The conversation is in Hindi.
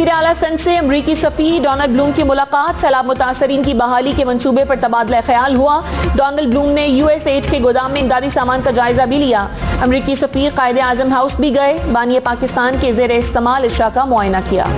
वज़ीर अला संघ से अमरीकी सफ़ी डोनल्ड ब्लूम की मुलाकात। सैलाब मुतासरीन की बहाली के मनसूबे पर तबादला ख्याल हुआ। डोनल्ड ब्लूम ने यू एस एड के गोदाम में इमदादी सामान का जायजा भी लिया। अमरीकी सफी कायद आज़म हाउस भी गए। बानिय पाकिस्तान के जेर इस्तेमाल इशा का मुआयना किया।